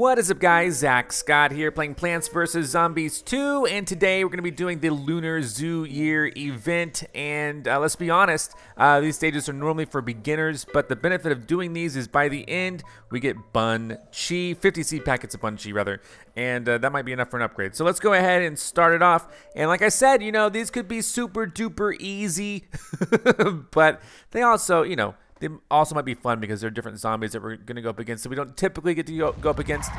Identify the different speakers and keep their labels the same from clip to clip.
Speaker 1: What is up guys, Zack Scott here playing Plants vs. Zombies 2 and today we're going to be doing the Lunar Zoo Year event and uh, let's be honest, uh, these stages are normally for beginners but the benefit of doing these is by the end we get Bun Chi, 50 seed packets of Bun Chi rather, and uh, that might be enough for an upgrade. So let's go ahead and start it off and like I said, you know, these could be super duper easy but they also, you know, they also might be fun because they're different zombies that we're going to go up against that we don't typically get to go, up against.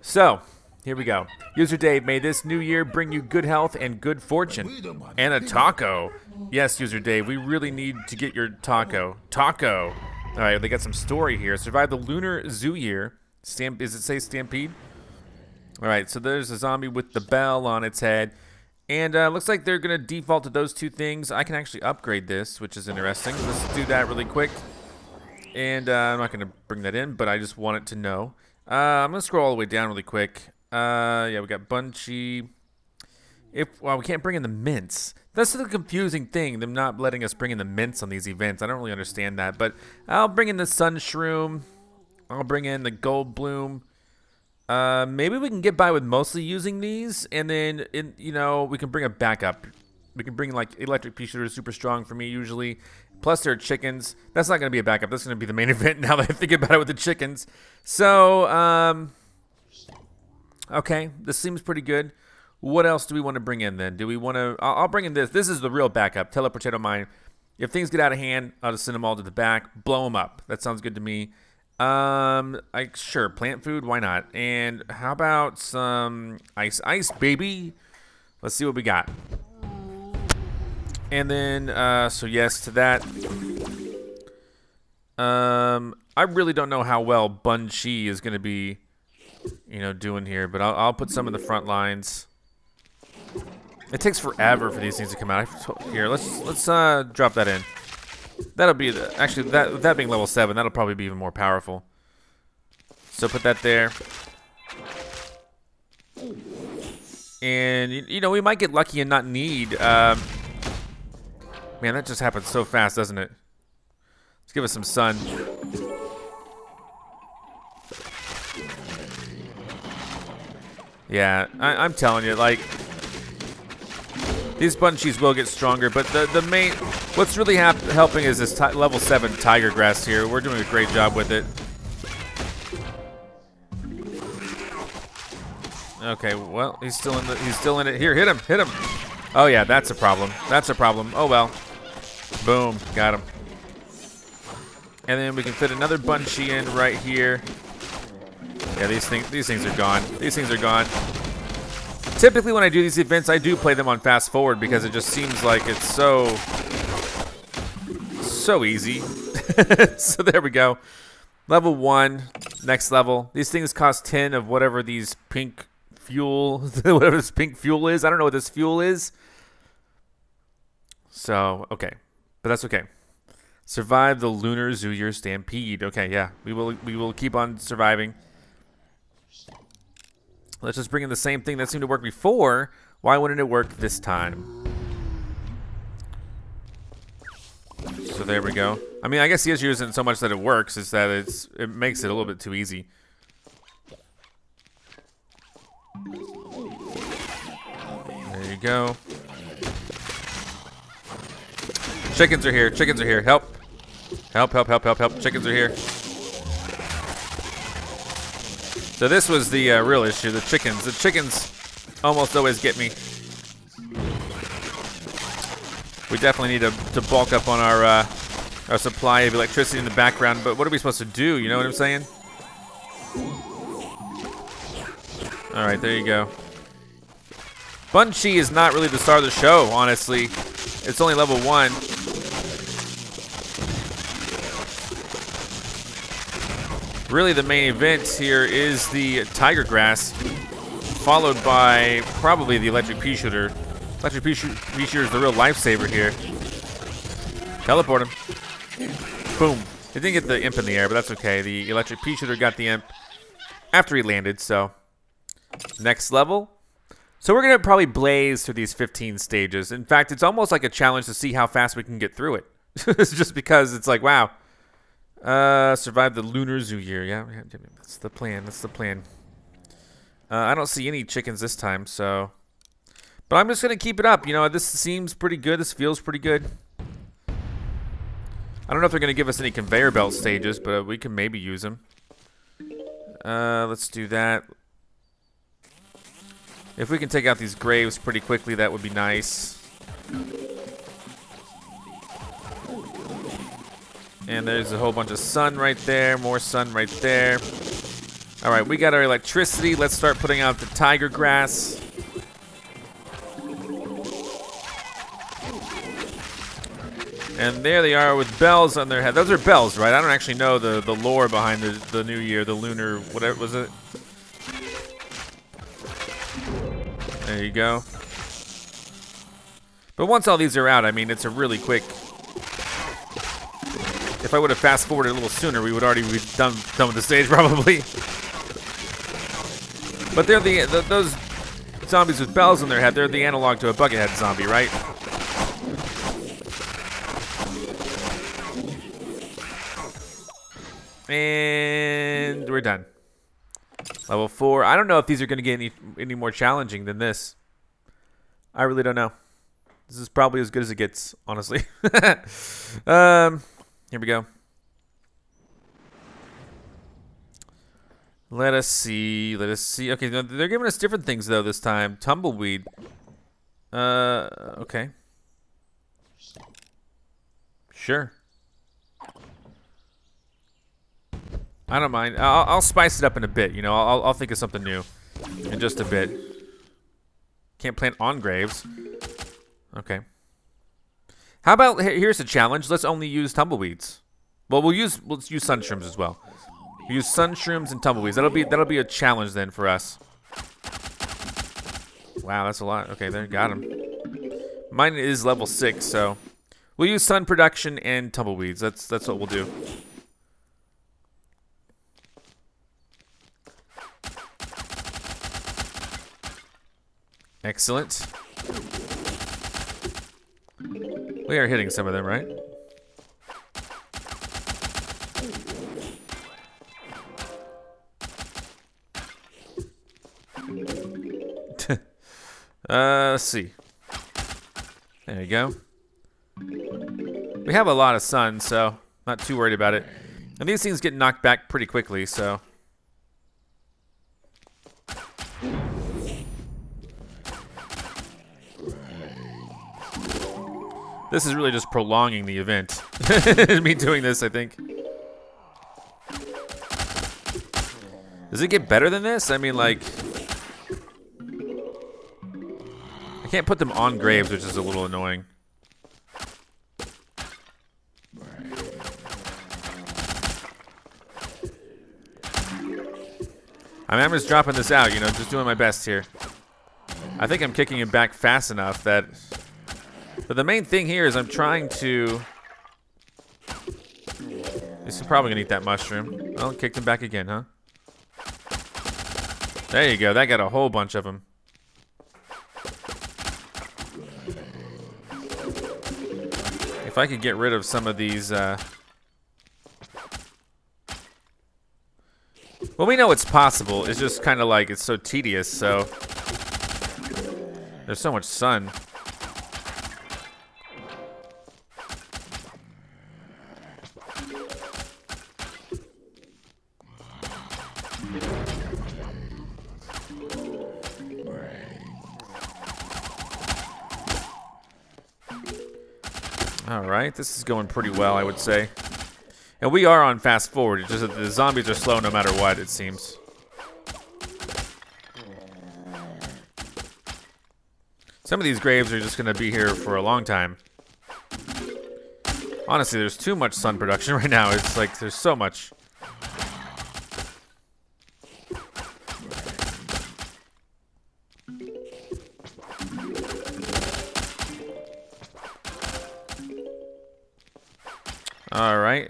Speaker 1: So, here we go. User Dave, may this new year bring you good health and good fortune. And a taco. Yes, User Dave, we really need to get your taco. Taco. All right, they got some story here. Survive the Lunar Zoo Year. Stamp, is it say Stampede? All right, so there's a zombie with the bell on its head. And uh, looks like they're going to default to those two things. I can actually upgrade this, which is interesting. Let's do that really quick. And uh, I'm not going to bring that in, but I just wanted to know. Uh, I'm going to scroll all the way down really quick. Uh, yeah, we got Bun Chi. If well, we can't bring in the mints. That's the confusing thing. Them not letting us bring in the mints on these events. I don't really understand that. But I'll bring in the Sun Shroom. I'll bring in the Gold Bloom. Uh, maybe we can get by with mostly using these, and then in, you know we can bring a backup. We can bring like electric pea shooter, super strong for me usually. Plus there are chickens. That's not going to be a backup. That's going to be the main event now that I think about it with the chickens. So, um, okay, this seems pretty good. What else do we want to bring in then? Do we want to? I'll, I'll bring in this. This is the real backup. Telepotato mine. If things get out of hand, I'll just send them all to the back. Blow them up. That sounds good to me. Um, I sure plant food. Why not? And how about some ice, ice, baby? Let's see what we got. And then, uh, so yes to that. Um, I really don't know how well Bun Chi is going to be, you know, doing here, but I'll, I'll put some in the front lines. It takes forever for these things to come out. Here, let's let's uh, drop that in. That'll be the, actually that that being level seven. That'll probably be even more powerful. So put that there. And you know we might get lucky and not need. Um, man, that just happens so fast, doesn't it? Let's give us some sun. Yeah, I, am telling you, like these Bun will get stronger, but the the main what's really helping is this level seven tiger grass here. We're doing a great job with it. Okay, well he's still in the he's still in it. Here, hit him, hit him. Oh yeah, that's a problem. That's a problem. Oh well. Boom, got him. And then we can fit another bunchie in right here. Yeah, these things these things are gone. These things are gone. Typically when I do these events, I do play them on fast forward because it just seems like it's so, so easy. so there we go. Level one, next level. These things cost 10 of whatever these pink fuel, whatever this pink fuel is. I don't know what this fuel is. So, okay. But that's okay. Survive the Lunar Zoo Year Stampede. Okay, yeah. We will we will keep on surviving. Let's just bring in the same thing that seemed to work before. Why wouldn't it work this time? So there we go. I mean, I guess the issue isn't so much that it works, it's that it's it makes it a little bit too easy. There you go. Chickens are here. Chickens are here. Help. Help, help, help, help, help. Chickens are here. So this was the uh, real issue, the chickens. The chickens almost always get me. We definitely need to, to bulk up on our uh, our supply of electricity in the background, but what are we supposed to do? You know what I'm saying? All right, there you go. Bun Chi is not really the star of the show, honestly. It's only level one. Really the main event here is the Tiger Grass, followed by probably the Electric Pea Shooter. Electric Pea, Shooter is the real lifesaver here. Teleport him. Boom. He didn't get the imp in the air, but that's okay. The Electric Pea Shooter got the imp after he landed, so. Next level. So we're going to probably blaze through these 15 stages. In fact, it's almost like a challenge to see how fast we can get through it. it's just because it's like, wow, uh, survive the lunar zoo year. Yeah, that's the plan. That's the plan. Uh, I don't see any chickens this time, so. But I'm just to keep it up. You know, this seems pretty good. This feels pretty good. I don't know if they're to give us any conveyor belt stages, but we can maybe use them. Uh, let's do that. If we can take out these graves pretty quickly, that would be nice. And there's a whole bunch of sun right there, more sun right there. All right, we got our electricity. Let's start putting out the tiger grass. And there they are with bells on their head. Those are bells, right? I don't actually know the, the lore behind the, the new year, the lunar, whatever was it? There you go. But once all these are out, I mean, it's a really quick... If I would have fast forwarded a little sooner, we would already be done, done with the stage, probably. But they're the, the those zombies with bells on their head, they're the analog to a buckethead zombie, right? And we're done. Level four. I don't know if these are going to get any any more challenging than this. I really don't know. This is probably as good as it gets, honestly. um, here we go. Let us see. Let us see. Okay, they're giving us different things though this time. Tumbleweed. Uh, okay. Sure. I don't mind. I'll, I'll, spice it up in a bit. You know, I'll, I'll think of something new in just a bit. Can't plant on graves. Okay. How about here's a challenge. Let's only use tumbleweeds. Well, we'll use let's use sunshrooms as well. We'll use sunshrooms and tumbleweeds. That'll be that'll be a challenge then for us. Wow, that's a lot. Okay, there, got him. Mine is level six, so we'll use sun production and tumbleweeds. That's that's what we'll do. Excellent. We are hitting some of them, right? uh, let's see. There you go. We have a lot of sun, so not too worried about it. And these things get knocked back pretty quickly, so This is really just prolonging the event. Me doing this, I think. Does it get better than this? I mean, like... I can't put them on graves, which is a little annoying. I mean, I'm just dropping this out, you know, just doing my best here. I think I'm kicking it back fast enough that but the main thing here is I'm trying to... This is probably to eat that mushroom. Oh, kicked him back again, huh? There you go. That got a whole bunch of them. If I could get rid of some of these... Uh... Well, we know it's possible. It's just kind of like it's so tedious, so... There's so much sun. Alright, this is going pretty well, I would say. And we are on fast forward, it's just that the zombies are slow no matter what, it seems. Some of these graves are just going to be here for a long time. Honestly, there's too much sun production right now. It's like, there's so much.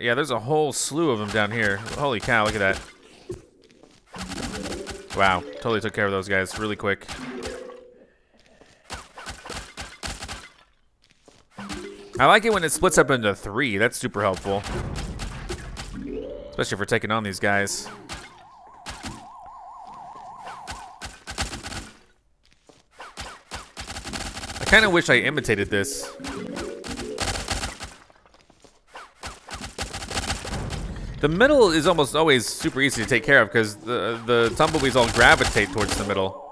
Speaker 1: Yeah, there's a whole slew of them down here. Holy cow, look at that. Wow, totally took care of those guys really quick. I like it when it splits up into three. That's super helpful. Especially for taking on these guys. I kind of wish I imitated this. The middle is almost always super easy to take care of because the, the tumbleweeds all gravitate towards the middle.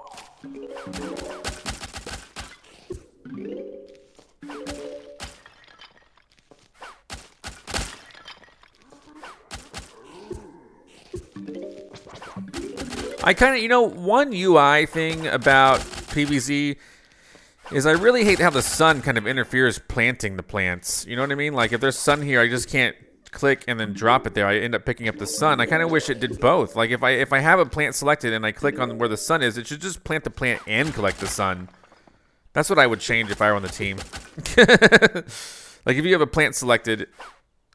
Speaker 1: I kind of, you know, one UI thing about PVZ is I really hate how the sun kind of interferes planting the plants. You know what I mean? Like if there's sun here, I just can't click and then drop it there. I end up picking up the sun. I kind of wish it did both. Like if I if I have a plant selected and I click on where the sun is, it should just plant the plant and collect the sun. That's what I would change if I were on the team. like if you have a plant selected,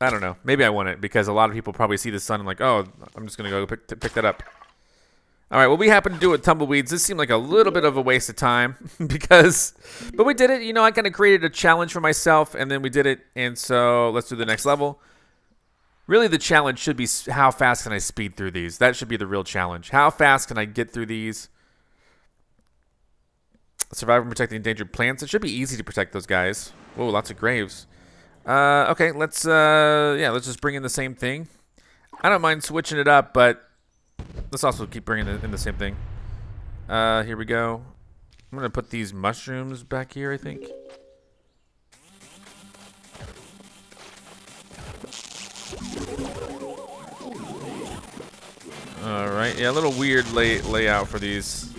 Speaker 1: I don't know. Maybe I want it because a lot of people probably see the sun and like, oh, I'm just gonna go pick, pick that up. All right, well, we happened to do it with tumbleweeds. This seemed like a little bit of a waste of time because, but we did it. You know, I kind of created a challenge for myself, and then we did it. And so let's do the next level. Really, the challenge should be how fast can I speed through these? That should be the real challenge. How fast can I get through these? Survive and protect the endangered plants. It should be easy to protect those guys. Whoa, lots of graves. Uh, okay, let's, uh, yeah, let's just bring in the same thing. I don't mind switching it up, but Let's also keep bringing in the same thing. Uh, here we go. I'm gonna put these mushrooms back here, I think. Alright, yeah, a little weird lay layout for these.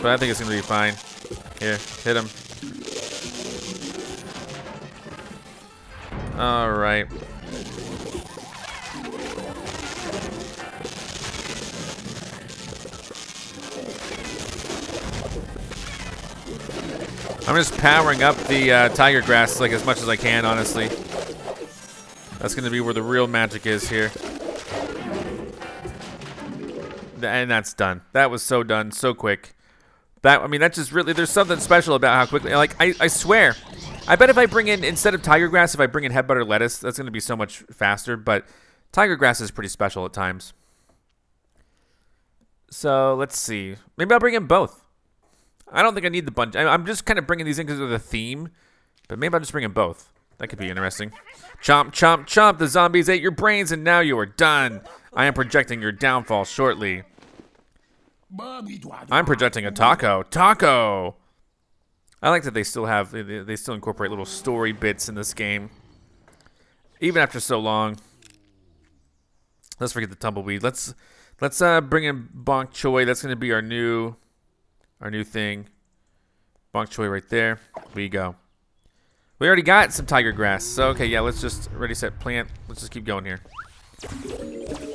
Speaker 1: But I think it's gonna be fine. Here, hit him. Alright. I'm just powering up the uh, tiger grass like as much as I can, honestly. That's gonna be where the real magic is here. And that's done. That was so done, so quick. That I mean, that just really there's something special about how quickly. Like I, I swear, I bet if I bring in instead of tiger grass, if I bring in head butter lettuce, that's gonna be so much faster. But tiger grass is pretty special at times. So let's see. Maybe I'll bring in both. I don't think I need the bunch. I'm just kind of bringing these in because of the theme. But maybe I'll just bring in both. That could be interesting. Chomp, chomp, chomp. The zombies ate your brains and now you are done. I am projecting your downfall shortly. I'm projecting a taco. Taco! I like that they still have, they still incorporate little story bits in this game. Even after so long. Let's forget the tumbleweed. Let's, let's uh, bring in Bonk Choy. That's going to be our new our new thing. Bonk Choy right there. We go. We already got some tiger grass. So, okay, yeah, let's just ready, set, plant. Let's just keep going here.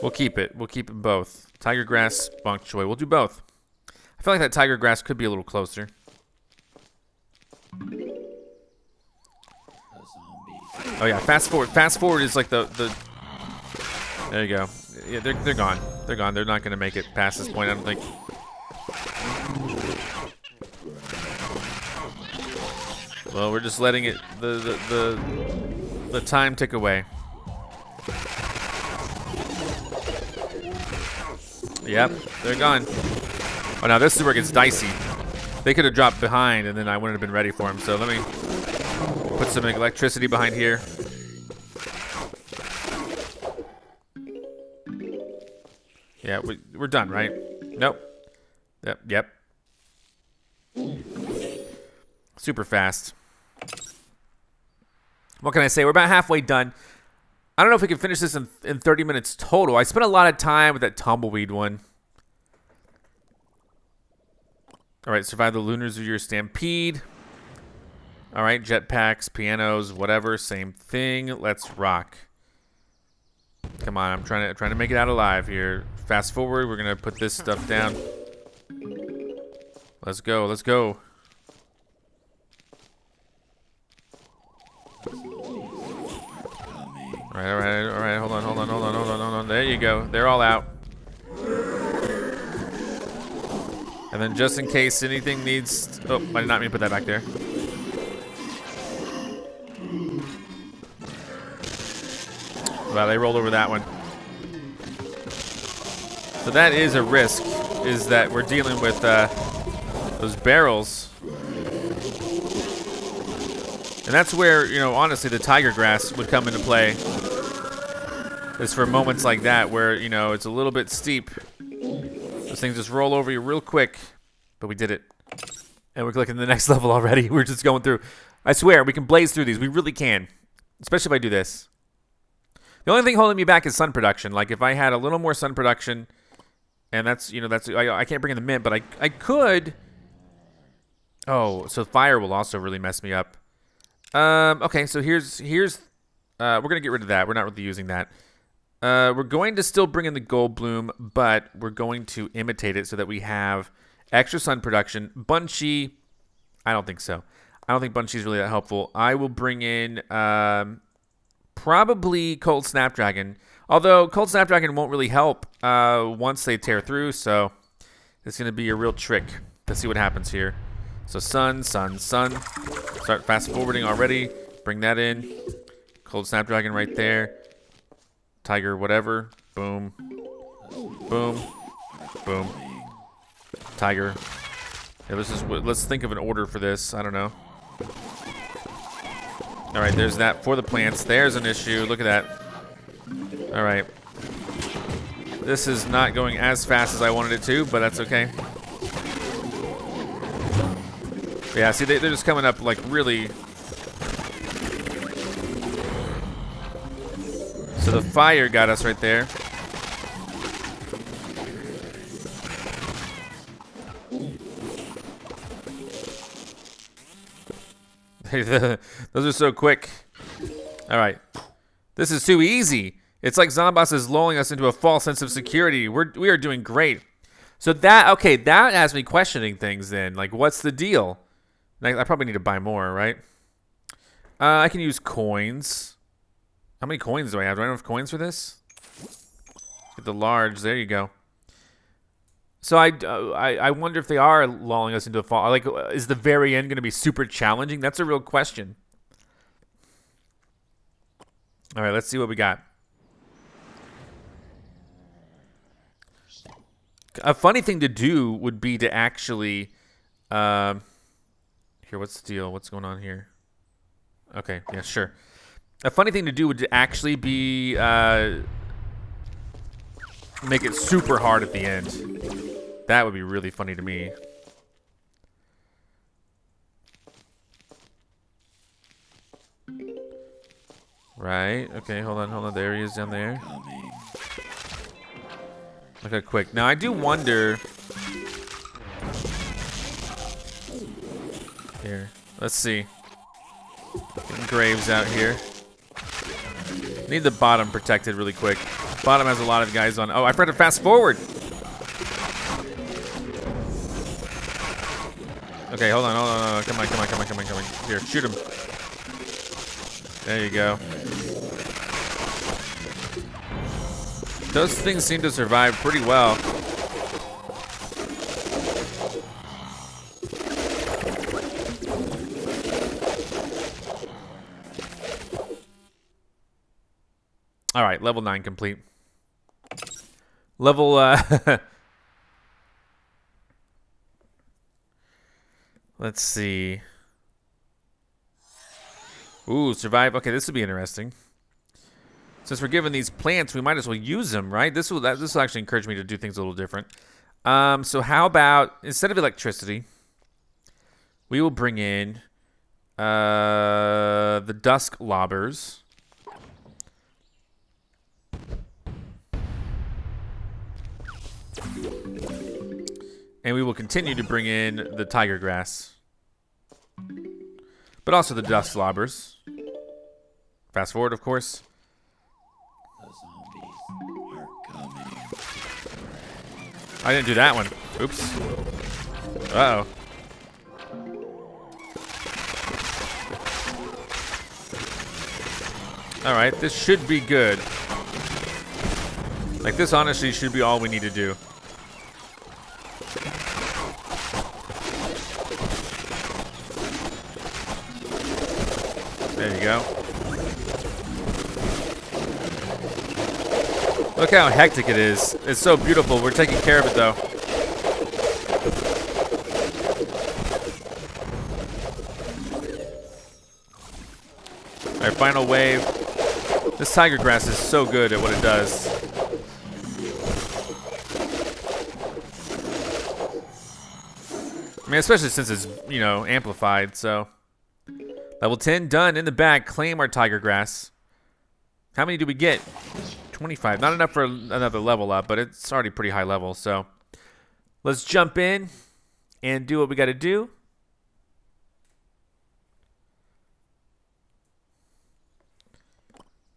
Speaker 1: We'll keep it. We'll keep it both. Tiger grass, Bonk Choy. We'll do both. I feel like that tiger grass could be a little closer. Oh yeah, fast forward. Fast forward is like the the. There you go. Yeah, they're they're gone. They're gone. They're not gonna make it past this point. I don't think. Well, we're just letting it the the the, the time tick away. Yep, they're gone. Oh, now this is where it gets dicey. They could have dropped behind, and then I wouldn't have been ready for them. So let me put some electricity behind here. Yeah, we, we're done, right? Nope. Yep, yep. Super fast. What can I say? We're about halfway done. I don't know if we can finish this in, in 30 minutes total. I spent a lot of time with that tumbleweed one. All right, survive the Lunar Zoo Year Stampede. All right, jetpacks, pianos, whatever, same thing. Let's rock. Come on, I'm trying to trying to make it out alive here. Fast forward, we're gonna put this stuff down. Let's go, let's go. Alright, alright, alright, hold on, hold on, hold on, hold on, hold on. There you go. They're all out. And then just in case anything needs... Oh, I did not mean to put that back there. Wow, they rolled over that one. So that is a risk, is that we're dealing with uh, those barrels. And that's where, you know, honestly, the tiger grass would come into play. Is for moments like that where, you know, it's a little bit steep. Those things just roll over you real quick. But we did it. And we're clicking the next level already. We're just going through. I swear, we can blaze through these. We really can. Especially if I do this. The only thing holding me back is sun production. Like, if I had a little more sun production, and that's, you know, that's, I, I can't bring in the mint, but I, I could. Oh, so fire will also really mess me up. Um, okay, so here's, here's, uh, we're going to get rid of that. We're not really using that. Uh, we're going to still bring in the gold bloom, but we're going to imitate it so that we have extra sun production. Bunchy, I don't think so. I don't think Bunchy is really that helpful. I will bring in um, probably Cold Snapdragon. Although Cold Snapdragon won't really help uh, once they tear through, so it's going to be a real trick. Let's see what happens here. So sun, sun, sun. Start fast forwarding already. Bring that in. Cold Snapdragon right there. Tiger, whatever. Boom. Boom. Boom. Tiger. Yeah, this is. Let's think of an order for this. I don't know. All right, there's that for the plants. There's an issue. Look at that. All right. This is not going as fast as I wanted it to, but that's okay. Yeah, see, they, they're just coming up like really. So the fire got us right there. Those are so quick. All right. This is too easy. It's like Zomboss is lulling us into a false sense of security. We're, we are doing great. So that, okay, that has me questioning things then. Like, what's the deal? I probably need to buy more, right? Uh, I can use coins. How many coins do I have? Do I have enough coins for this? Get the large. There you go. So I, uh, I, I wonder if they are lulling us into a fall. Like, is the very end going to be super challenging? That's a real question. All right, let's see what we got. A funny thing to do would be to actually, um, here, what's the deal? What's going on here? Okay, yeah, sure. A funny thing to do would actually be, uh, make it super hard at the end. That would be really funny to me. Right. Okay, hold on, hold on. There he is down there. How quick. Now, I do wonder... Here. Let's see. Getting graves out here. Need the bottom protected really quick. Bottom has a lot of guys on. Oh, I forgot to fast forward. Okay, hold on, hold on, hold on. Come on, come on, come on, come on, come on. Here, shoot him. There you go. Those things seem to survive pretty well. All right, level 9 complete. Level, uh... Let's see. Ooh, survive. Okay, this would be interesting. Since we're given these plants, we might as well use them, right? This will this will actually encourage me to do things a little different. Um, so how about instead of electricity, we will bring in uh, the dusk lobbers. And we will continue to bring in the tiger grass. But also the dusk lobbers. Fast forward, of course. I didn't do that one. Oops. Uh oh Alright, this should be good. Like, this honestly should be all we need to do. There you go. Look how hectic it is. It's so beautiful. We're taking care of it, though. Right, final wave. This tiger grass is so good at what it does. I mean, especially since it's, you know, amplified, so. Level 10 done in the back. Claim our tiger grass. How many do we get? 25. Not enough for another level up, but it's already pretty high level, so. Let's jump in and do what we got to do.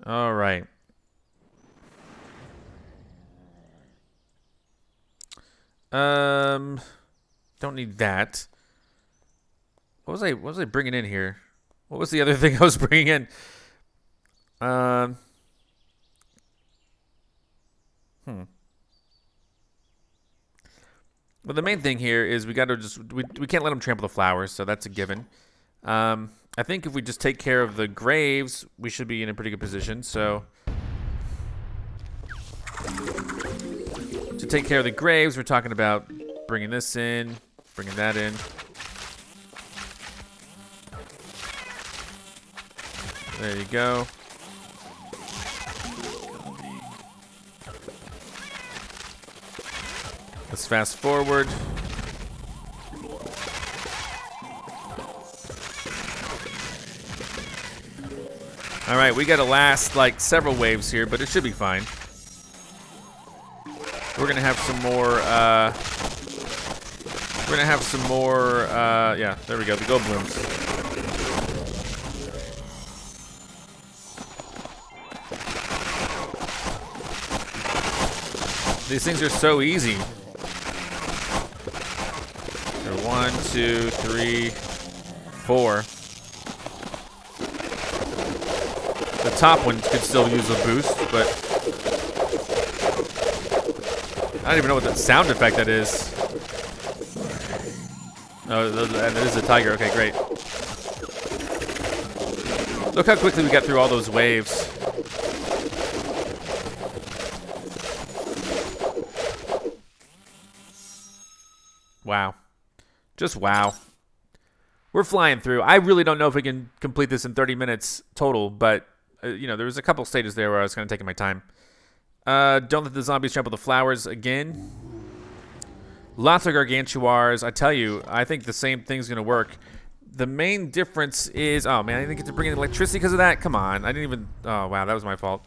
Speaker 1: All right. Um, don't need that. What was I? What was I bringing in here? What was the other thing I was bringing in? Um. Hmm. Well, the main thing here is we got to just we we can't let them trample the flowers, so that's a given. Um, I think if we just take care of the graves, we should be in a pretty good position. So to take care of the graves, we're talking about bringing this in, bringing that in. There you go. Let's fast forward. All right, we got to last like several waves here, but it should be fine. We're gonna have some more. Uh, we're gonna have some more. Uh, yeah, there we go. The gold blooms. These things are so easy. So one, two, three, four. The top one could still use a boost, but I don't even know what that sound effect that is. Oh, that is a tiger. Okay, great. Look how quickly we got through all those waves. Wow. Just wow. We're flying through. I really don't know if we can complete this in 30 minutes total, but uh, you know, there was a couple stages there where I was kind of taking my time. Uh, don't let the zombies trample the flowers again. Lots of gargantuars. I tell you, I think the same thing's going to work. The main difference is... Oh, man, I didn't get to bring in electricity because of that? Come on. I didn't even... Oh, wow, that was my fault.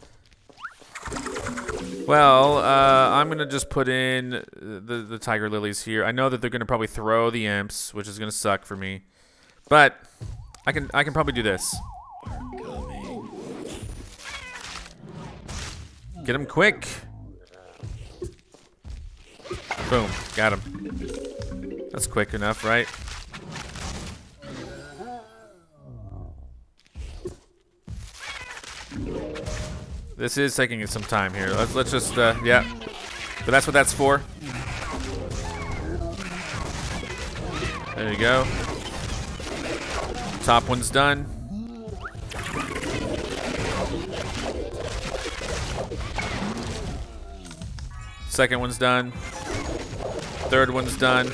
Speaker 1: Well, uh, I'm going to just put in the, the tiger lilies here. I know that they're going to probably throw the imps, which is going to suck for me. But I can I can probably do this. Get him quick. Boom. Got him. That's quick enough, right? This is taking some time here. Let's let's just uh, yeah. But that's what that's for. There you go. Top one's done. Second one's done. Third one's done.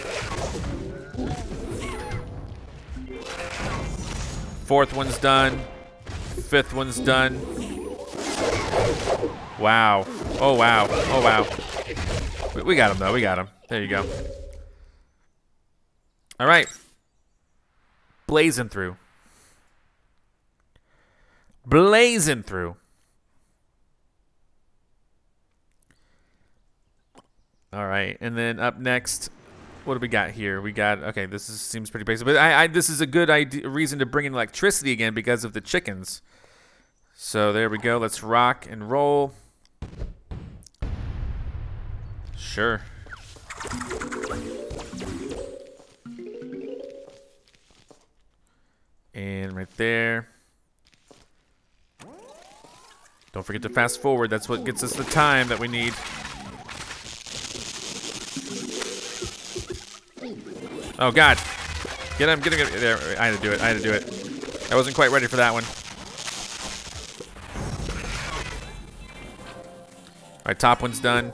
Speaker 1: Fourth one's done. Fifth one's done. Wow. Oh, wow. Oh, wow. We, we got him, though. We got him. There you go. All right. Blazing through. Blazing through. All right, and then up next, what do we got here? We got okay. This is, seems pretty basic, but I, I this is a good idea, reason to bring in electricity again because of the chickens. So there we go. Let's rock and roll. Sure. And right there. Don't forget to fast forward. That's what gets us the time that we need. Oh, God. Get him, get him, get him. There, I had to do it, I had to do it. I wasn't quite ready for that one. All right, top one's done.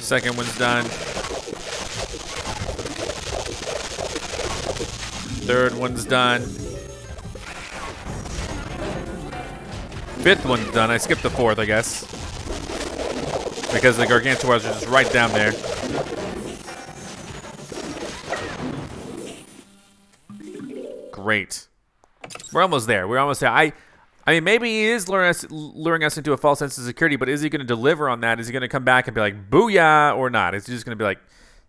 Speaker 1: Second one's done. Third one's done. Fifth one's done. I skipped the fourth, I guess. Because the Gargantuars are just right down there. Great. We're almost there. We're almost there. I I mean, maybe he is luring us, luring us into a false sense of security, but is he going to deliver on that? Is he going to come back and be like, booyah, or not? Is he just going to be like,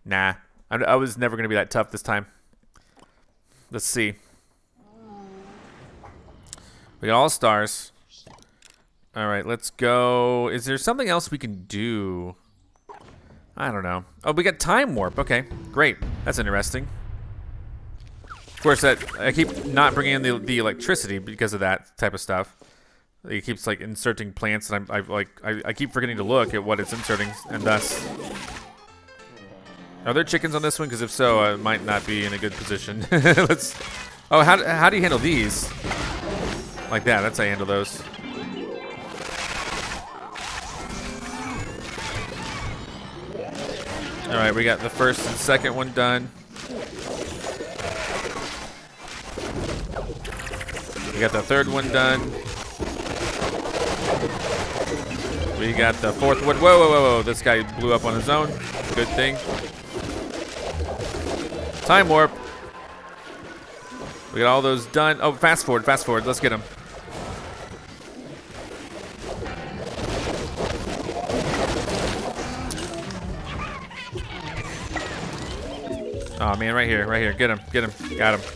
Speaker 1: nah, I, I was never going to be that tough this time. Let's see. We got all stars. All right, let's go. Is there something else we can do? I don't know. Oh, we got time warp. Okay, great. That's interesting. Of course, that I keep not bringing in the, the electricity because of that type of stuff. It keeps like inserting plants, and I'm I, like I, I keep forgetting to look at what it's inserting, and thus. Are there chickens on this one? Because if so, I might not be in a good position. Let's. Oh, how how do you handle these? Like that. That's how you handle those. All right, we got the first and second one done. We got the third one done. We got the fourth one. Whoa, whoa, whoa, whoa. This guy blew up on his own. Good thing. Time warp. We got all those done. Oh, fast forward, fast forward. Let's get them. Oh man, right here, right here. Get him, get him, got him.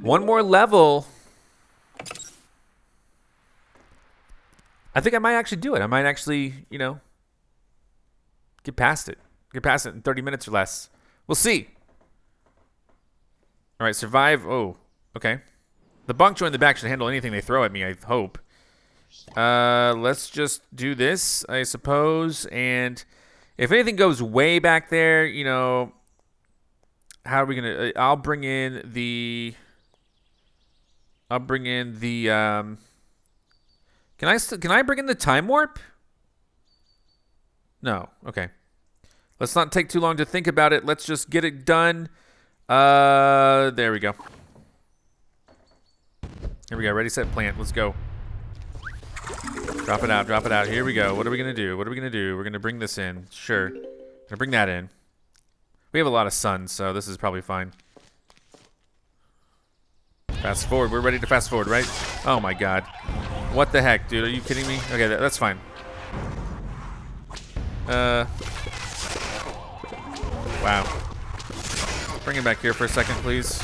Speaker 1: One more level. I think I might actually do it. I might actually, you know, get past it. Get past it in 30 minutes or less. We'll see. All right, survive. Oh, okay. The bunk joint in the back should handle anything they throw at me, I hope. Uh, let's just do this, I suppose. And if anything goes way back there, you know, how are we going to... Uh, I'll bring in the... I'll bring in the. Um, can I can I bring in the time warp? No. Okay. Let's not take too long to think about it. Let's just get it done. Uh, there we go. Here we go. Ready, set, plant. Let's go. Drop it out. Drop it out. Here we go. What are we gonna do? What are we gonna do? We're gonna bring this in. Sure. Gonna bring that in. We have a lot of sun, so this is probably fine. Fast forward. We're ready to fast forward, right? Oh my god. What the heck, dude? Are you kidding me? Okay, that, that's fine. Uh. Wow. Bring him back here for a second, please.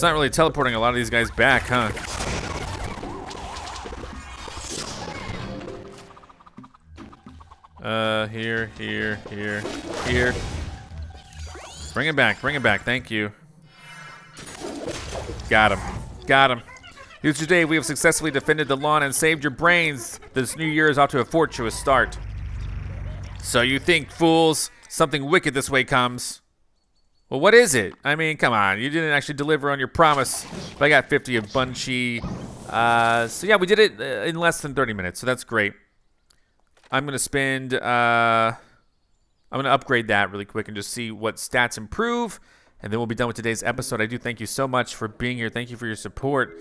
Speaker 1: It's not really teleporting a lot of these guys back, huh? Uh, here, here, here, here. Bring it back, bring it back, thank you. Got him, got him. Here today, we have successfully defended the lawn and saved your brains. This new year is off to a fortuitous start. So you think, fools, something wicked this way comes. Well, what is it? I mean, come on. You didn't actually deliver on your promise. But I got 50 of Bunchi. Uh, so yeah, we did it uh, in less than 30 minutes, so that's great. I'm going to spend, uh, I'm going to upgrade that really quick and just see what stats improve. And then we'll be done with today's episode. I do thank you so much for being here. Thank you for your support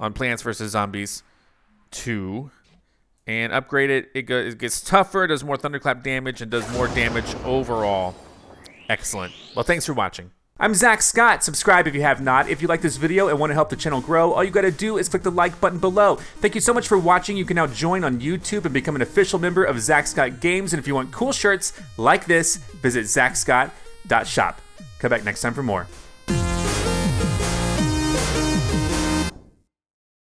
Speaker 1: on Plants vs. Zombies 2. And upgrade it. It, it gets tougher, does more thunderclap damage, and does more damage overall. Excellent. Well, thanks for watching. I'm Zack Scott. Subscribe if you have not. If you like this video and want to help the channel grow, all you gotta do is click the like button below. Thank you so much for watching. You can now join on YouTube and become an official member of Zack Scott Games. And if you want cool shirts like this, visit zackscott.shop. Come back next time for more.